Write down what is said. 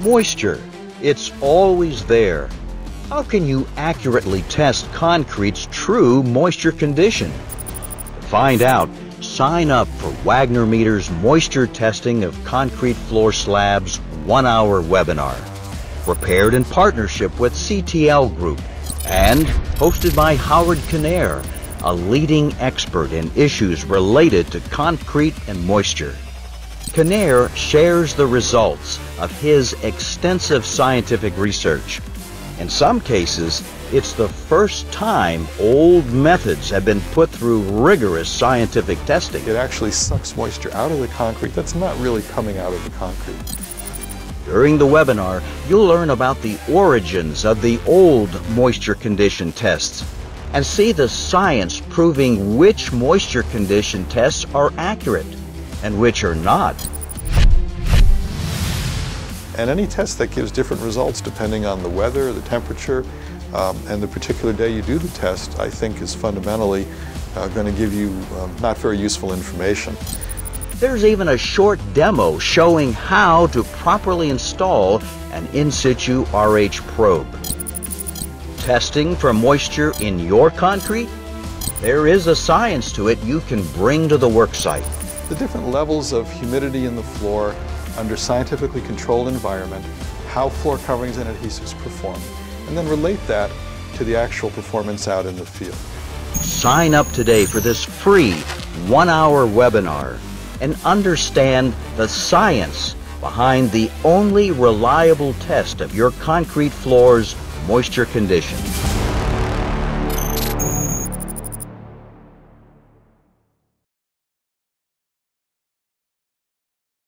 Moisture, it's always there. How can you accurately test concrete's true moisture condition? To find out, sign up for Wagner Meter's Moisture Testing of Concrete Floor Slabs one-hour webinar, prepared in partnership with CTL Group and hosted by Howard Kanare a leading expert in issues related to concrete and moisture. Kanare shares the results of his extensive scientific research. In some cases, it's the first time old methods have been put through rigorous scientific testing. It actually sucks moisture out of the concrete that's not really coming out of the concrete. During the webinar, you'll learn about the origins of the old moisture condition tests and see the science proving which moisture condition tests are accurate and which are not. And any test that gives different results depending on the weather, the temperature, um, and the particular day you do the test, I think is fundamentally uh, going to give you um, not very useful information. There's even a short demo showing how to properly install an in situ RH probe. Testing for moisture in your concrete? There is a science to it you can bring to the worksite. The different levels of humidity in the floor under scientifically controlled environment, how floor coverings and adhesives perform, and then relate that to the actual performance out in the field. Sign up today for this free one-hour webinar and understand the science behind the only reliable test of your concrete floor's moisture condition.